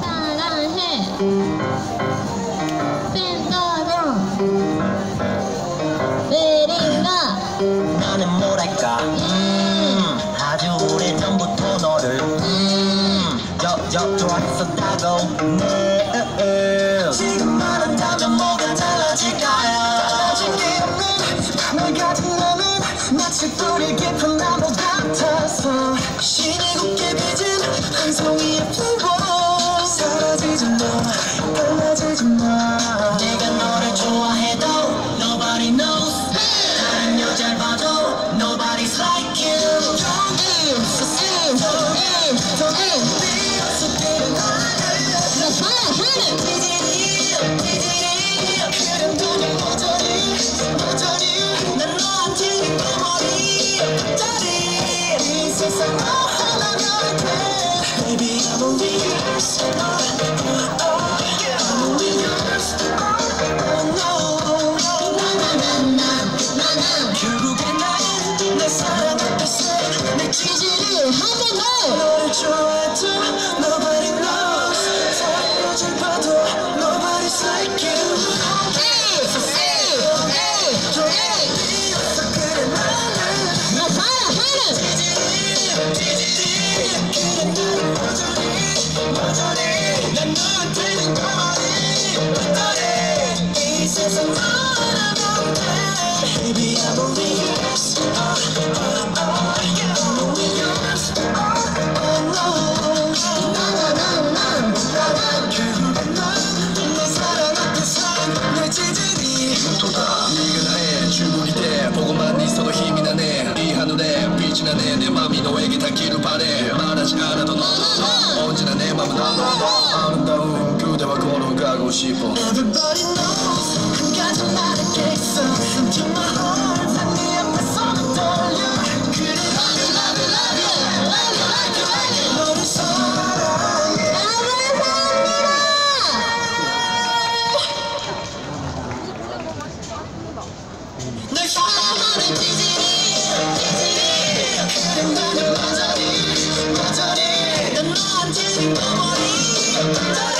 사랑해. 팬더너 베린가 나는 뭐랄까? 음, 아주 오래전부터 너를 음, 여, 여, 좋아했었다고. 네 지금만 한다면 뭐가 달라질까요? 달라진 게 없는 널 가진 나는 마치 뿌리 깊은 나무 같아서. 신이 한 송이의 피고 사라지지 마 달라지지 마. 내가 너를 좋아해도 Nobody knows. 다른 여잘 봐도 Nobody's like you. 정임 스심 정임 정임 비어서 때는 나 Baby yours oh, oh, 지지리 도다 네가 나의 주문이 돼 보고만 있어도 힘이 나네 이 하늘에 빛이 나네 내 맘이 너에게 닿기를 바래 말하지 않아도 너너너 언제나 내 맘은 너너너 아름다운 그대와 걸어가고 싶어 Everybody knows 모자리 난 너한테는 꺼머리